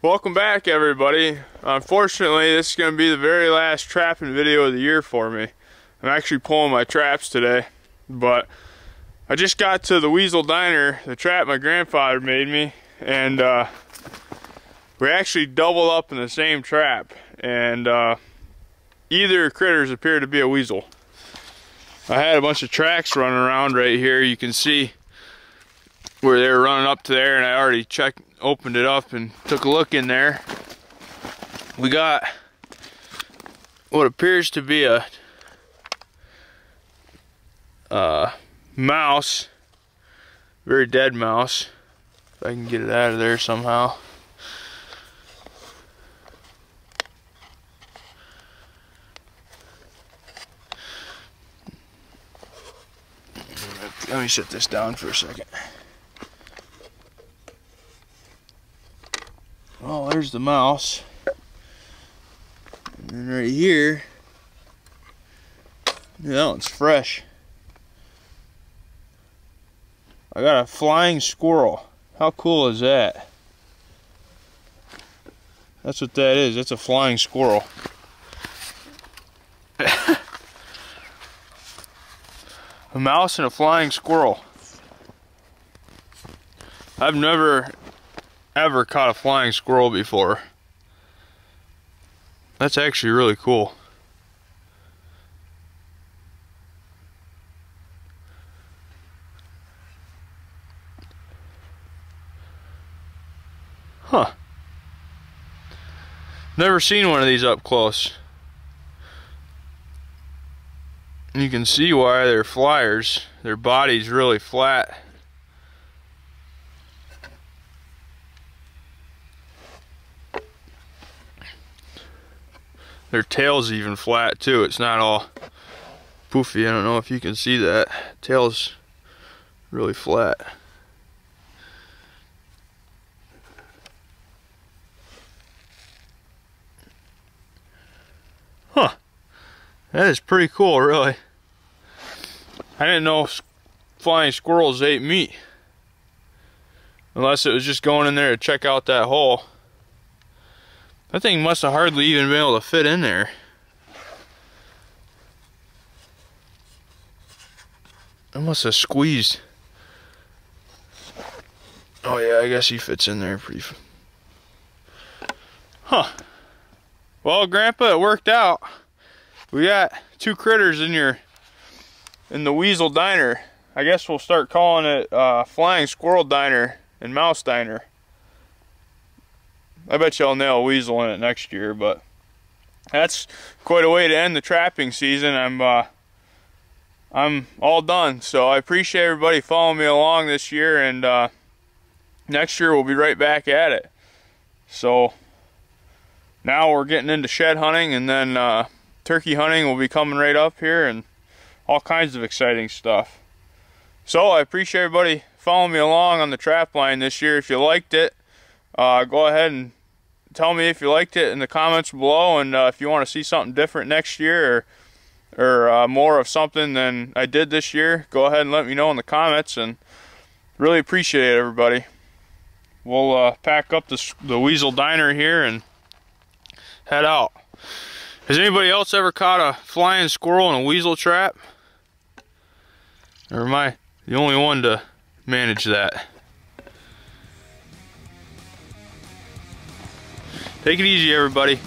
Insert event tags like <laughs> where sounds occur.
Welcome back everybody. Unfortunately this is going to be the very last trapping video of the year for me. I'm actually pulling my traps today but I just got to the Weasel Diner, the trap my grandfather made me and uh, we actually double up in the same trap and uh, either critters appear to be a weasel. I had a bunch of tracks running around right here you can see where they were running up to there and I already checked opened it up and took a look in there. We got what appears to be a uh, mouse, very dead mouse. If I can get it out of there somehow. Let me set this down for a second. Oh, there's the mouse. And then right here, that one's fresh. I got a flying squirrel. How cool is that? That's what that is. That's a flying squirrel. <laughs> a mouse and a flying squirrel. I've never ever caught a flying squirrel before. That's actually really cool. Huh. Never seen one of these up close. You can see why they're flyers. Their body's really flat. Their tail's even flat too. It's not all poofy. I don't know if you can see that. Tail's really flat. Huh. That is pretty cool, really. I didn't know flying squirrels ate meat. Unless it was just going in there to check out that hole. That thing must have hardly even been able to fit in there. It must have squeezed. Oh yeah, I guess he fits in there pretty. Huh. Well, Grandpa, it worked out. We got two critters in your in the Weasel Diner. I guess we'll start calling it uh, Flying Squirrel Diner and Mouse Diner. I bet you I'll nail a weasel in it next year, but that's quite a way to end the trapping season. I'm uh, I'm all done. So I appreciate everybody following me along this year, and uh, next year we'll be right back at it. So now we're getting into shed hunting, and then uh, turkey hunting will be coming right up here, and all kinds of exciting stuff. So I appreciate everybody following me along on the trap line this year. If you liked it, uh, go ahead and tell me if you liked it in the comments below and uh, if you want to see something different next year or, or uh, more of something than I did this year, go ahead and let me know in the comments and really appreciate it, everybody. We'll uh, pack up the, the Weasel Diner here and head out. Has anybody else ever caught a flying squirrel in a weasel trap? Or am I the only one to manage that? Take it easy, everybody.